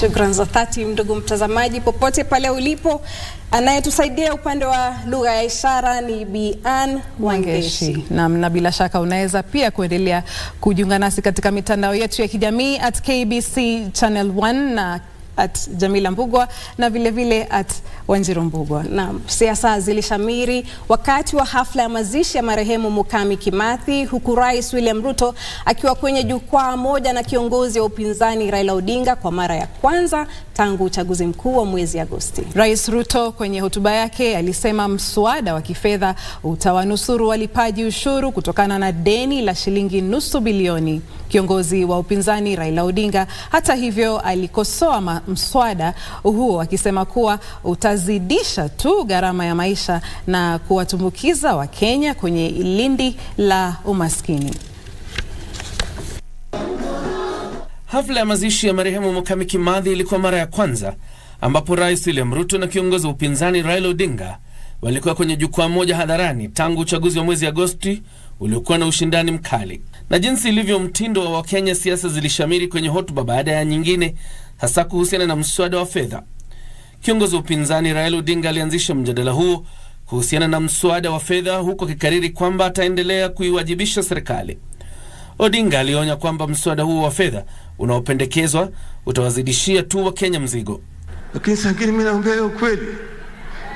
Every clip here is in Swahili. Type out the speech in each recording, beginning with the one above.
Shukran za dhati ndugu mtazamaji, popote pale ulipo. Anayetusaidia upande wa lugha ya ishara ni Bi Ann Wangeshi. Naam, na bila shaka unaweza pia kuendelea kujiunga nasi katika mitandao yetu ya kijamii at KBC Channel 1 na at Jamila Mbugwa na vilevile vile at Wanjiru Mbugwa. Naam, siasa zilishamiri wakati wa hafla ya mazishi ya marehemu Mukami Kimathi, huku Rais William Ruto akiwa kwenye jukwaa moja na kiongozi wa upinzani Raila Odinga kwa mara ya kwanza tangu uchaguzi mkuu wa mwezi Agosti. Rais Ruto kwenye hotuba yake alisema mswada wa kifedha utawanusuru walipaji ushuru kutokana na deni la shilingi nusu bilioni. Kiongozi wa upinzani Raila Odinga hata hivyo alikosoa mswada huo akisema kuwa utazidisha tu gharama ya maisha na kuwatumbukiza Wakenya kwenye lindi la umaskini. Hafla ya mazishi ya marehemu Mukami Kimathi ilikuwa mara ya kwanza ambapo Rais William Ruto na kiongozi wa upinzani Raila Odinga walikuwa kwenye jukwaa moja hadharani tangu uchaguzi wa mwezi Agosti uliokuwa na ushindani mkali. Na jinsi ilivyo mtindo wa Wakenya, siasa zilishamiri kwenye hotuba baada ya nyingine, hasa kuhusiana na mswada wa fedha. Kiongozi wa upinzani Raila Odinga alianzisha mjadala huo kuhusiana na mswada wa fedha, huku akikariri kwamba ataendelea kuiwajibisha serikali. Odinga alionya kwamba mswada huo wa fedha unaopendekezwa utawazidishia tu wa kenya mzigo. Lakini sangini, mi naombea hiyo ukweli,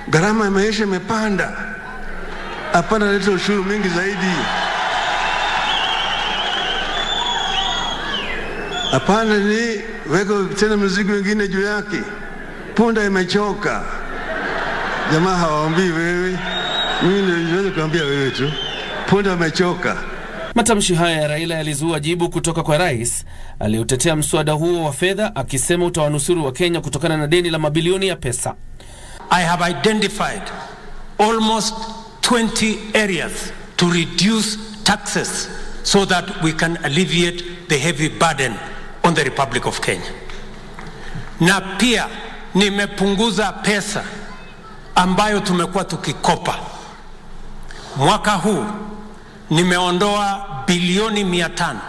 gharama ya maisha imepanda. Hapana, leta ushuru mingi zaidi. Hapana, ni weka tena mzigo wengine juu yake. Punda imechoka. Jamaa hawaambii wewe, mimi ndio niweze kuambia wewe tu, punda amechoka. Matamshi haya ya Raila yalizua jibu kutoka kwa rais aliyotetea mswada huo wa fedha akisema utawanusuru wa Kenya kutokana na deni la mabilioni ya pesa. I have identified almost 20 areas to reduce taxes so that we can alleviate the heavy burden on the Republic of Kenya. Na pia nimepunguza pesa ambayo tumekuwa tukikopa. Mwaka huu nimeondoa bilioni mia tano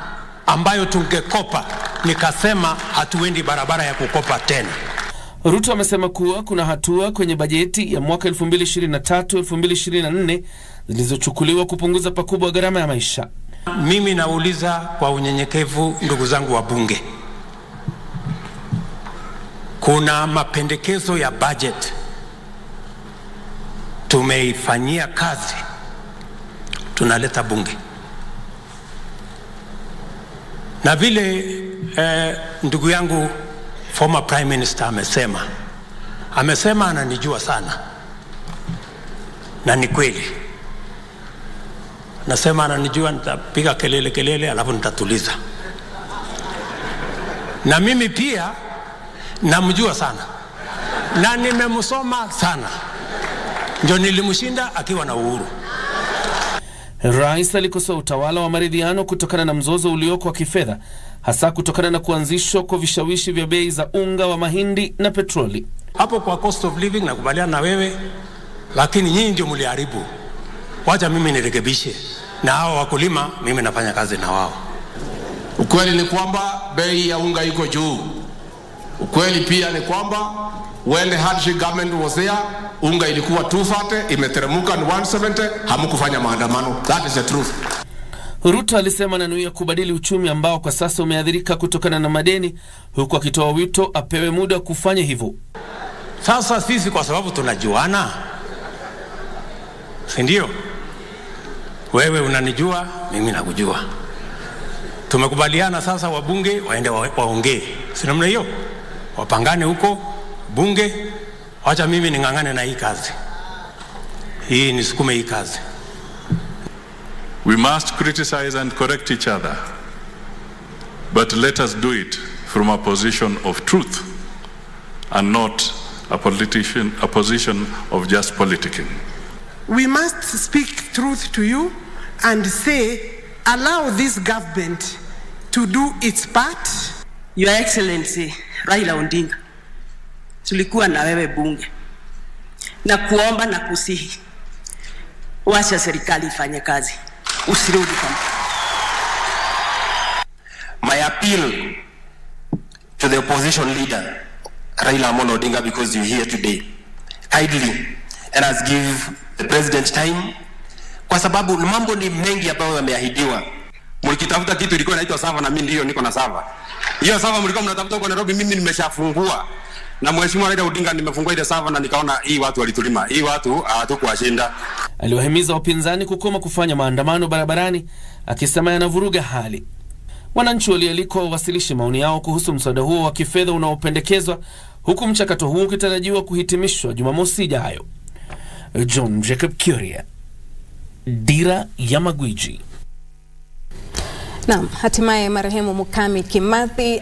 ambayo tungekopa, nikasema hatuendi barabara ya kukopa tena. Ruto amesema kuwa kuna hatua kwenye bajeti ya mwaka 2023-2024 zilizochukuliwa kupunguza pakubwa gharama ya maisha. Mimi nauliza kwa unyenyekevu, ndugu zangu wa bunge, kuna mapendekezo ya budget tumeifanyia kazi, tunaleta bunge na vile eh, ndugu yangu former prime minister amesema, amesema ananijua sana, na ni kweli. Nasema ananijua, nitapiga kelele kelele, alafu nitatuliza. Na mimi pia namjua sana na nimemsoma sana, ndio nilimshinda akiwa na uhuru. Rais alikosoa utawala wa maridhiano kutokana na mzozo ulioko wa kifedha, hasa kutokana na kuanzishwa kwa vishawishi vya bei za unga wa mahindi na petroli. Hapo kwa cost of living nakubaliana na wewe, lakini nyinyi ndio mliharibu. Wacha mimi nirekebishe, na hao wakulima mimi nafanya kazi na wao. Ukweli ni kwamba bei ya unga iko juu. Ukweli pia ni kwamba when the hardship government was there, unga ilikuwa 240 imeteremuka ni 170, hamkufanya maandamano. That is the truth. Ruto alisema ananuia kubadili uchumi ambao kwa sasa umeathirika kutokana na madeni, huku akitoa wito apewe muda wa kufanya hivyo. Sasa sisi kwa sababu tunajuana, si ndio? Wewe unanijua, mimi nakujua. Tumekubaliana sasa, wabunge waende wa, waongee, si namna hiyo, wapangane huko bunge. Wacha mimi ning'ang'ane na hii kazi hii, nisukume hii kazi. We must criticize and correct each other, but let us do it from a position of truth and not a politician, a position of just politicking. We must speak truth to you and say, allow this government to do its part. Your Excellency Raila Odinga, tulikuwa na wewe bunge na kuomba na kusihi, wacha serikali ifanye kazi, usirudi kama My appeal to the opposition leader, Raila Amolo Odinga, because you're here today. Kindly, let us give the president time, kwa sababu mambo ni mengi ambayo yameahidiwa. Mlikitafuta kitu ilikuwa inaitwa sava, na mimi ndio niko na sava. Hiyo sava mlikuwa mnatafuta huko Nairobi, mimi nimeshafungua na mheshimiwa Raila Odinga nimefungua ile sava na nikaona hii watu walitulima, hii watu hawatukuwashinda. Aliwahimiza wapinzani kukoma kufanya maandamano barabarani, akisema yanavuruga hali. Wananchi walialikwa wawasilishe maoni yao kuhusu mswada huo wa kifedha unaopendekezwa, huku mchakato huo ukitarajiwa kuhitimishwa Jumamosi ijayo. John Jacob Kuria, Dira ya Magwiji. Naam, hatimaye marehemu Mukami Kimathi